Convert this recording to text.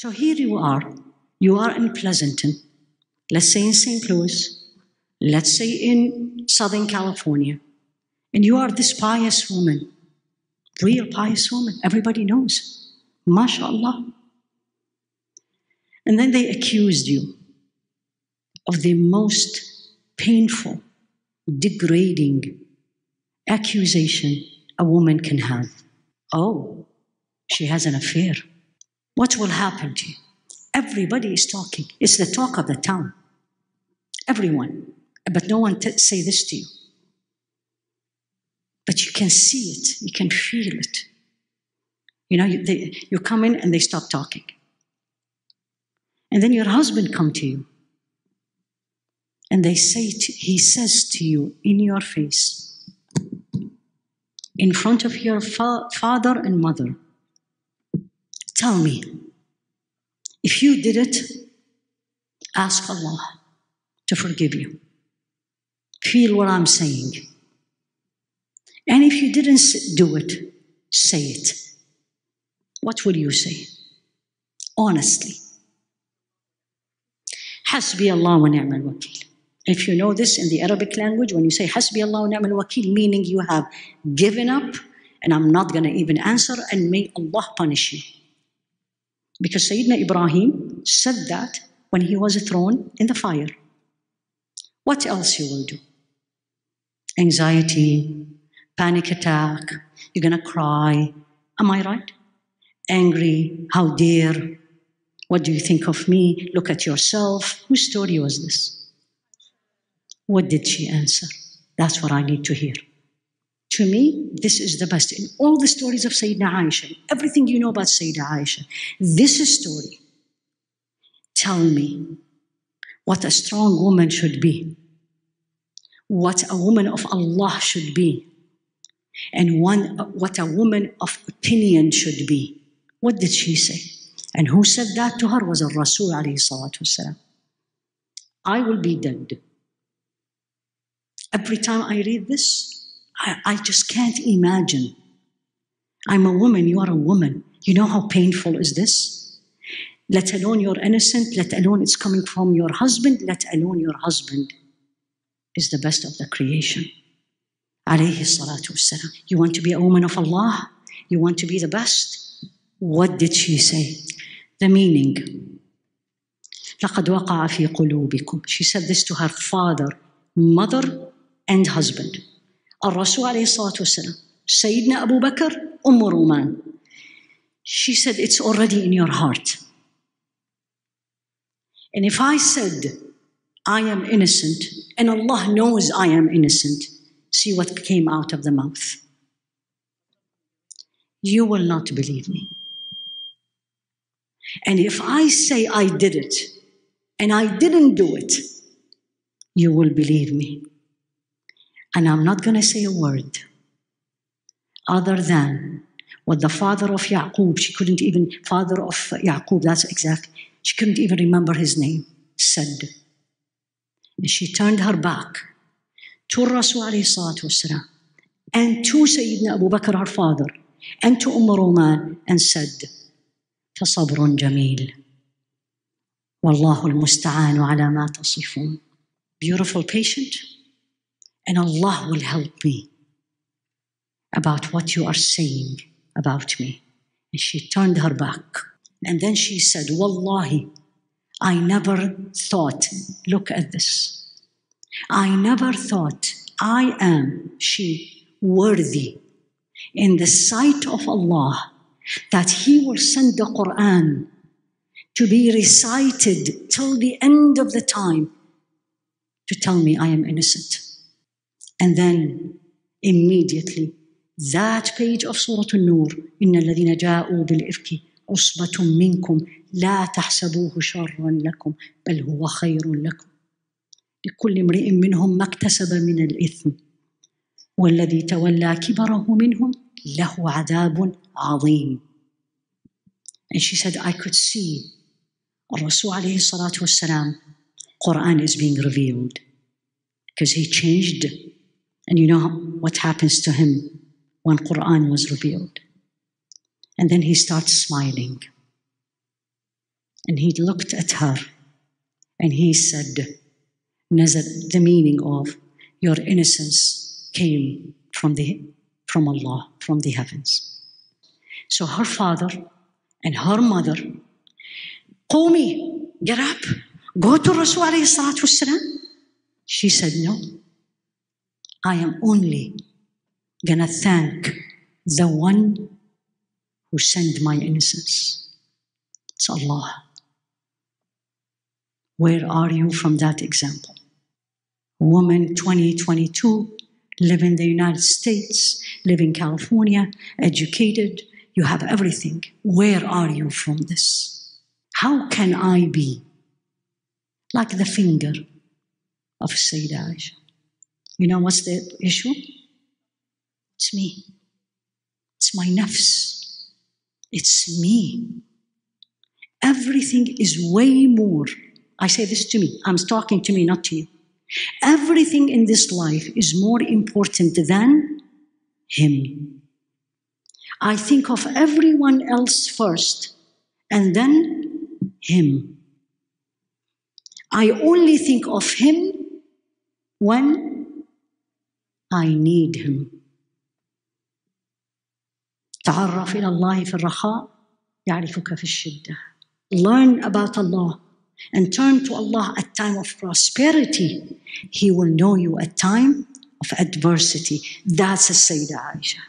So here you are. You are in Pleasanton. Let's say in St. Louis. Let's say in Southern California. And you are this pious woman. Real pious woman. Everybody knows. MashaAllah. And then they accused you of the most painful, degrading accusation a woman can have. Oh, she has an affair. What will happen to you? Everybody is talking. It's the talk of the town. Everyone. But no one t- say this to you. But you can see it. You can feel it. You know, you, they, you come in and they stop talking. And then your husband come to you. And they say to, he says to you in your face, in front of your fa- father and mother, tell me, if you did it, ask Allah to forgive you. Feel what I'm saying. And if you didn't do it, say it. What will you say? Honestly. Hasbi Allah wa ni'mal wakil. If you know this in the Arabic language, when you say Hasbi Allah wa ni'mal wakil, meaning you have given up and I'm not going to even answer and may Allah punish you. Because Sayyidina Ibrahim said that when he was thrown in the fire. What else you will do? Anxiety, panic attack, you're to cry. Am I right? Angry, how dare, what do you think of me? Look at yourself. Whose story was this? What did she answer? That's what I need to hear. To me, this is the best. In all the stories of Sayyidina Aisha, everything you know about Sayyidina Aisha, this is story, tell me what a strong woman should be, what a woman of Allah should be, and one, what a woman of opinion should be. What did she say? And who said that to her was a Rasul alayhi. I will be dead. Every time I read this, I, I just can't imagine. I'm a woman, you are a woman. You know how painful is this? Let alone you're innocent, let alone it's coming from your husband, let alone your husband is the best of the creation. Alayhi salatu wasalam. You want to be a woman of Allah? You want to be the best? What did she say? The meaning. لقد وقع في قلوبكم. She said this to her father, mother, and husband. الرسول عليه الصلاة والسلام. سيدنا أبو بكر, أم رومان. She said, it's already in your heart. And if I said, I am innocent, and Allah knows I am innocent, see what came out of the mouth. You will not believe me. And if I say I did it and I didn't do it, you will believe me. And I'm not going to say a word other than what the father of Yaqub, she couldn't even, father of Yaqub, that's exact, she couldn't even remember his name, said. And she turned her back to Rasul alayhi salatu wasalam and to Sayyidina Abu Bakr, her father, and to Umm Roman, and said, فصبر جميل والله المستعان على ما تصفون beautiful patient and Allah will help me about what you are saying about me. And she turned her back. And then she said wallahi I never thought look at this. I never thought I am she worthy in the sight of Allah that He will send the Quran to be recited till the end of the time to tell me I am innocent. And then immediately that page of Surah An-Nur إن الذين جاءوا بالإفك عصبة منكم لا تحسبوه شرا لكم بل هو خير لكم لكل امرئ منهم ما اكتسب من الإثم والذي تولى كبره منهم له عذاب عظيم. And she said, I could see Rasul alayhi salatu wasalam, Quran is being revealed because he changed. And you know what happens to him when Quran was revealed. And then he starts smiling. And he looked at her and he said, Nazar, the meaning of your innocence came from, the, from Allah, from the heavens. So her father and her mother, Qumi, get up, go to Rasul. She said, No, I am only gonna thank the one who sent my innocence. It's Allah. Where are you from that example? Woman 2022, live in the United States, live in California, educated, you have everything. Where are you from this? How can I be like the finger of Sayyidah Aisha? You know what's the issue? It's me. It's my nafs. It's me. Everything is way more. I say this to me. I'm talking to me, not to you. Everything in this life is more important than Him. I think of everyone else first and then Him. I only think of Him when I need Him. تعرف إلى الله في الرخاء يعرفك في الشدة. Learn about Allah and turn to Allah at time of prosperity. He will know you at time of adversity. That's a Sayyidah Aisha.